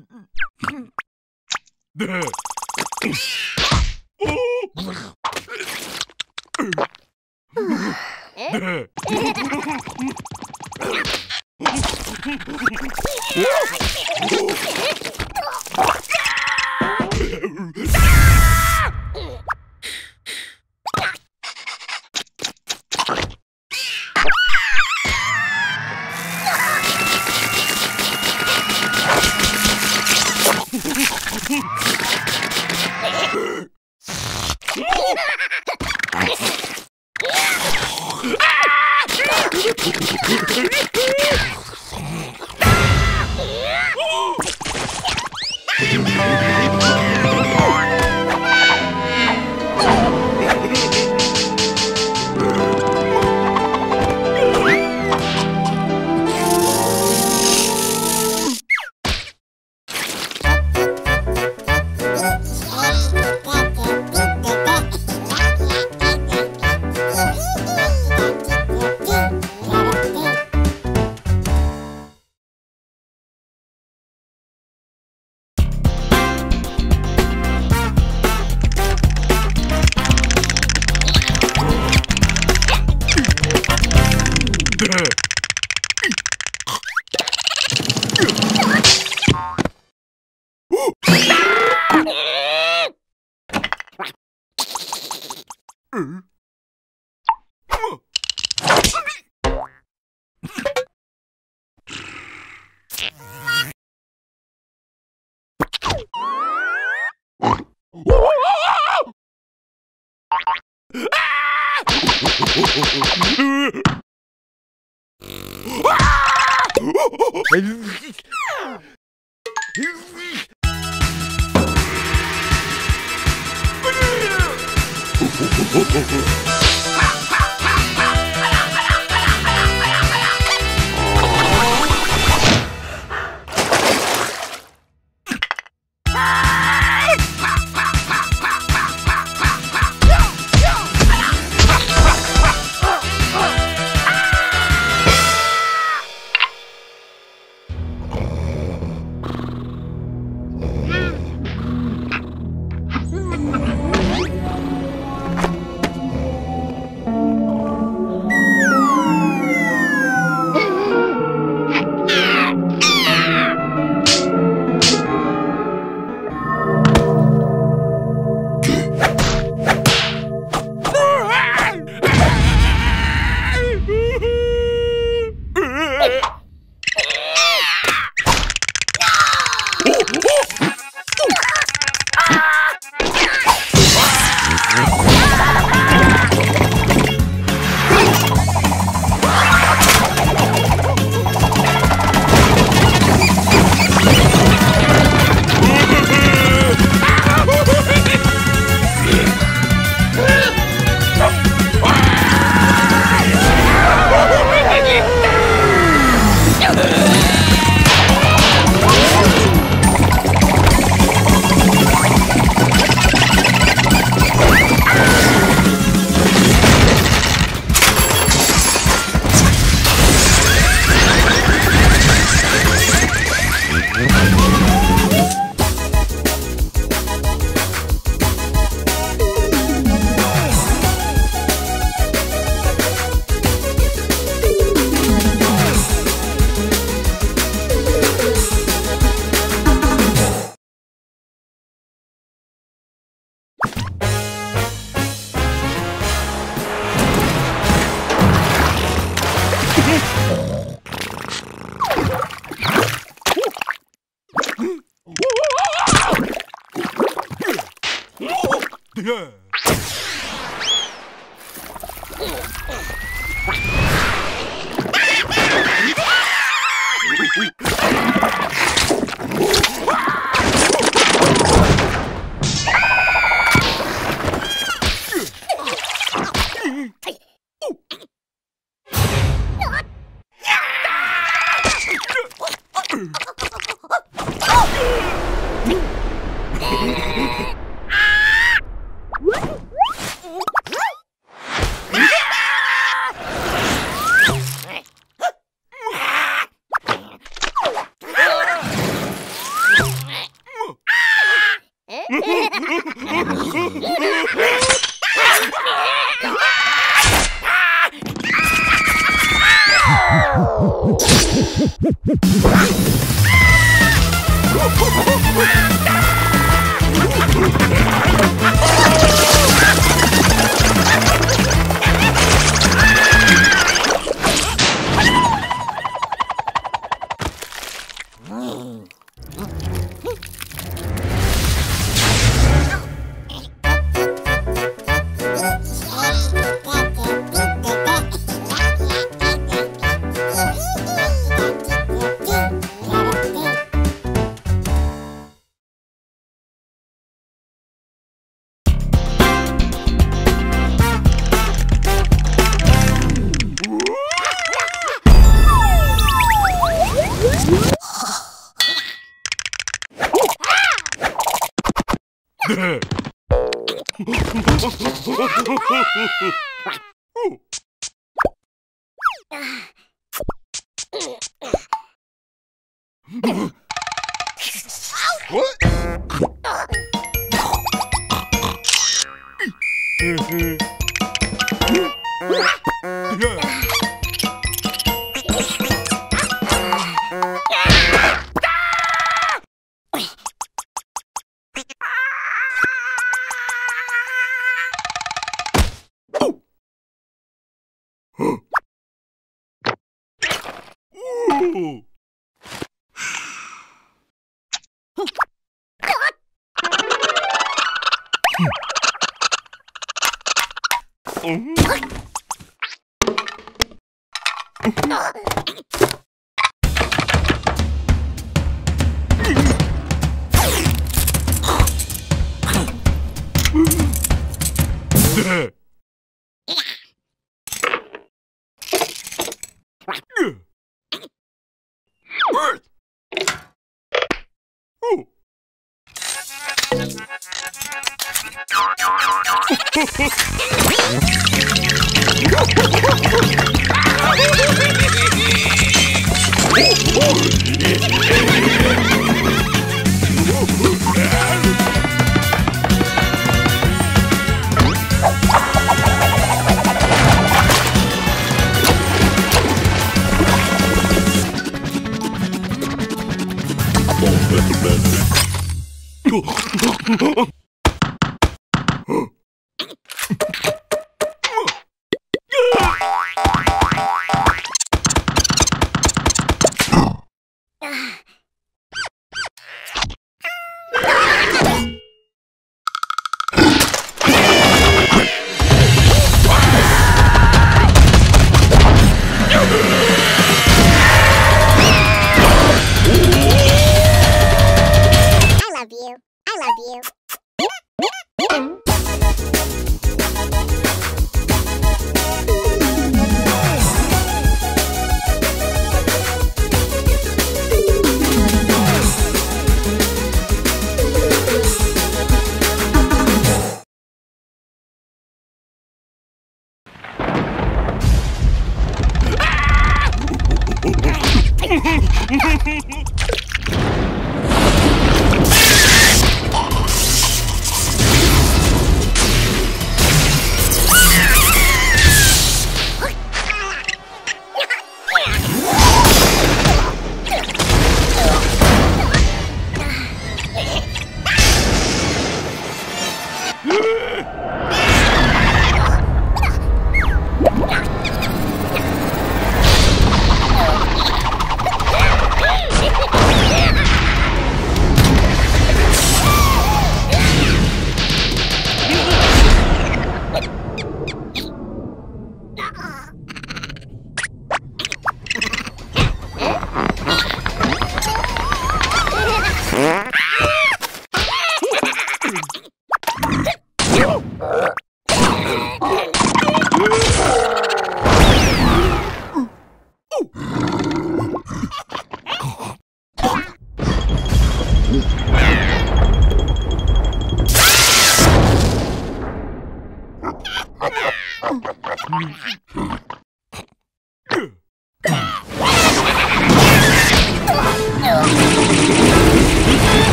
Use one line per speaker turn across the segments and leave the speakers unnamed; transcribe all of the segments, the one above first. え Salut や What? Woo!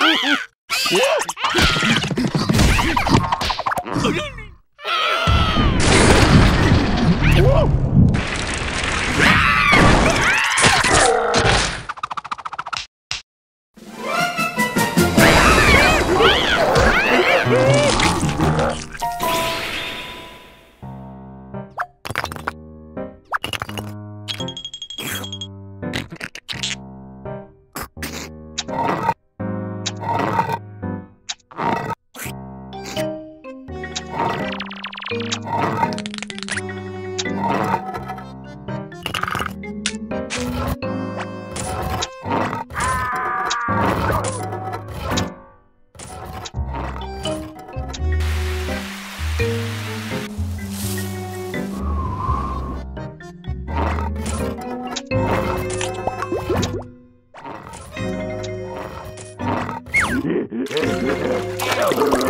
Whoa! Oh,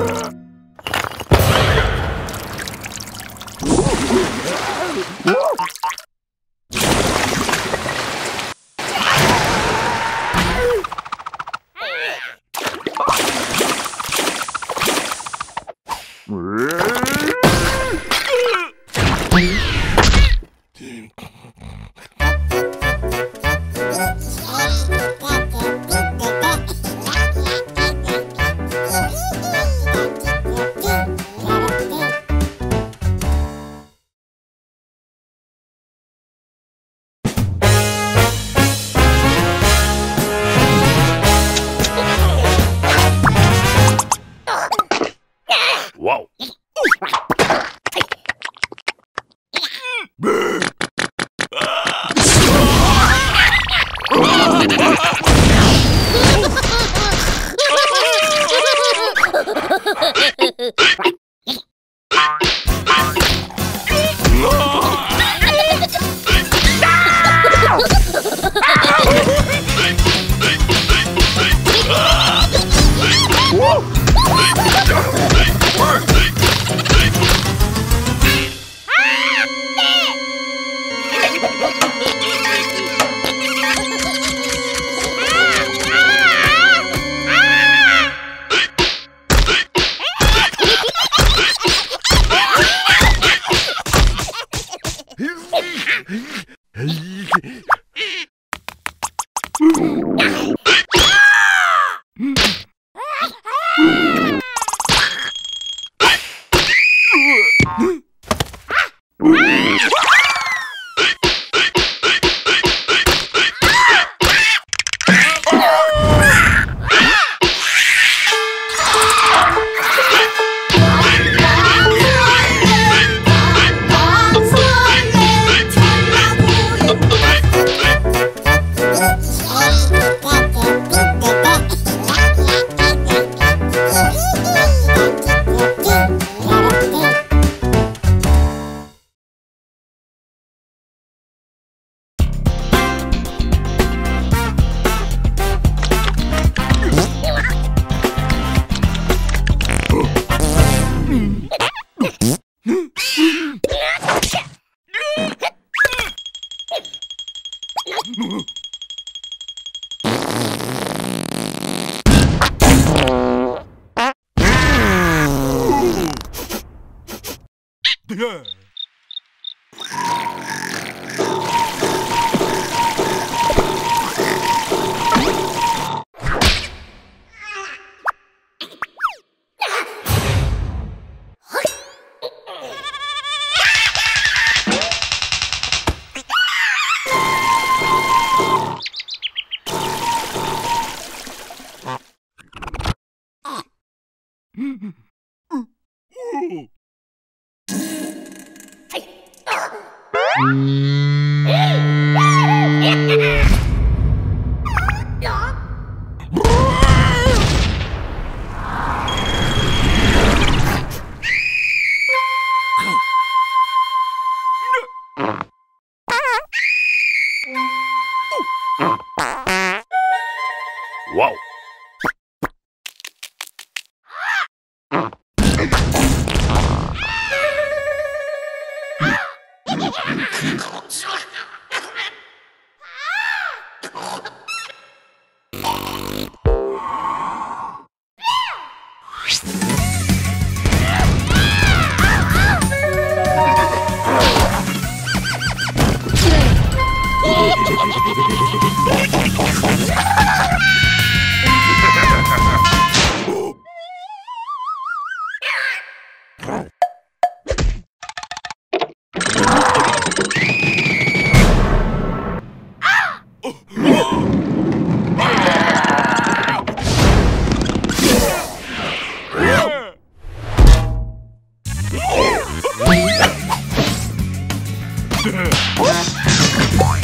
Whoop!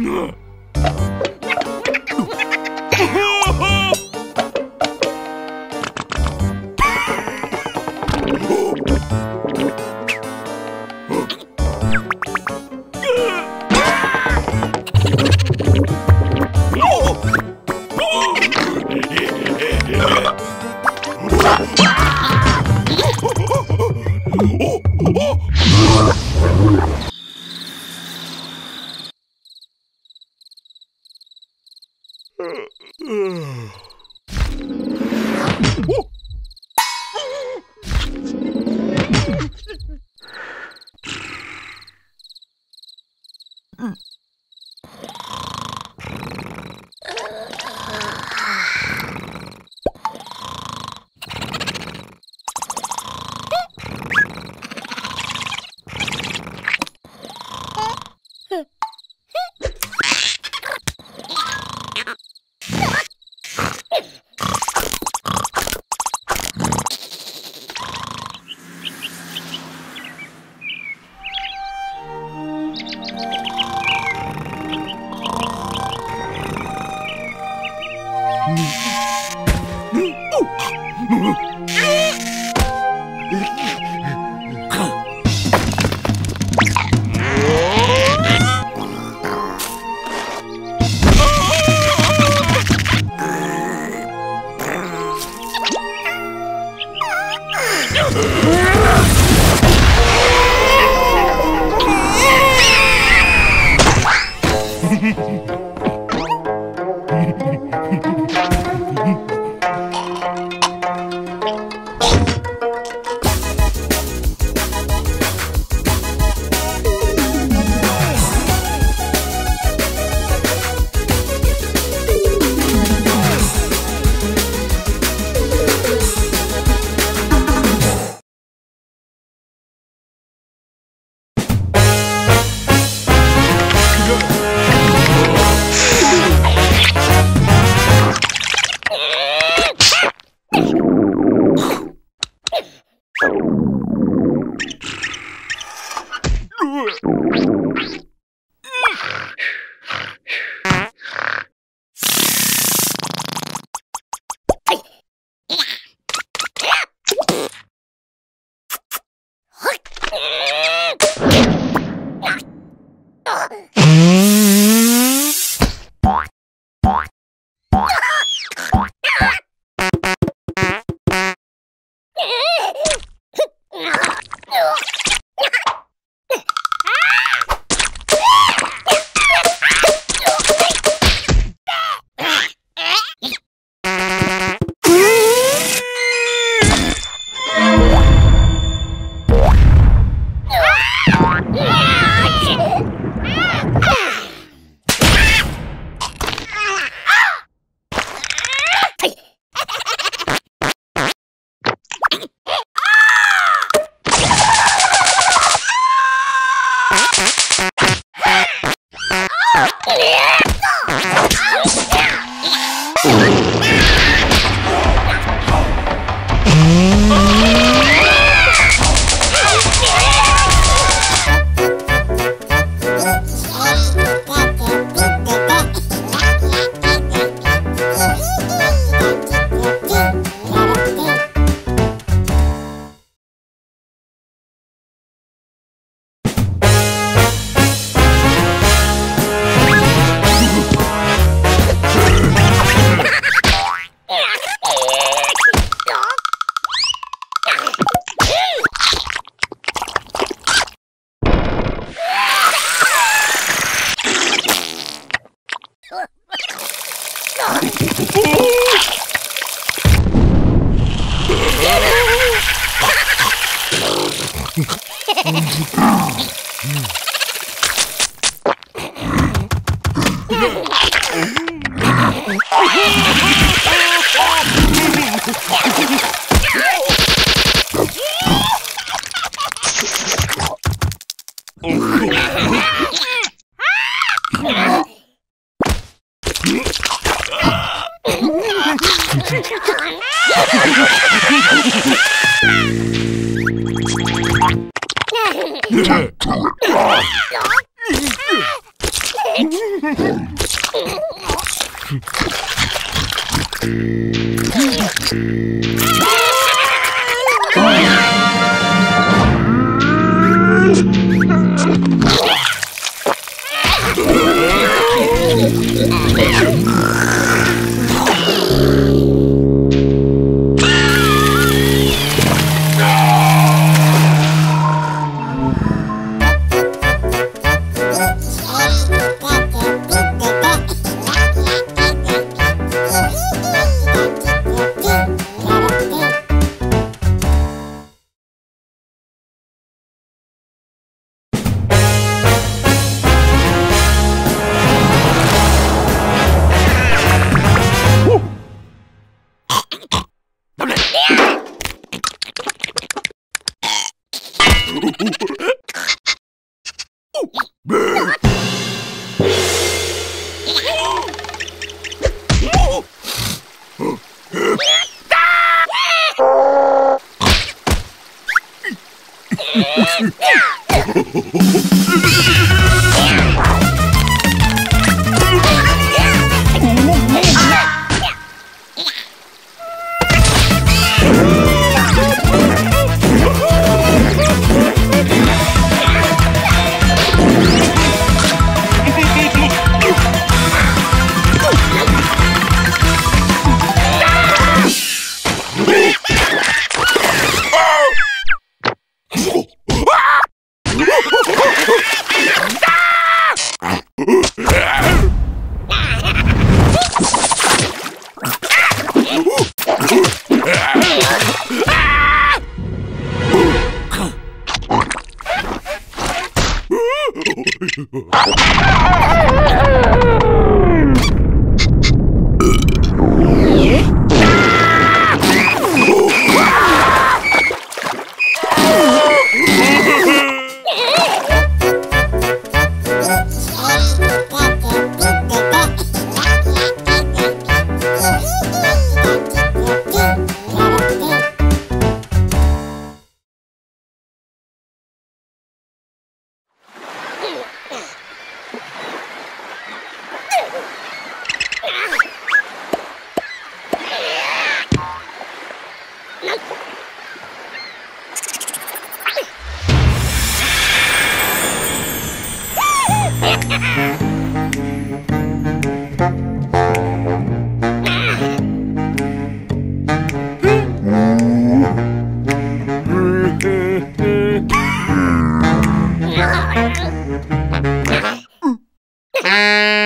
No! Oh, Ah! Ah!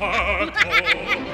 lasciato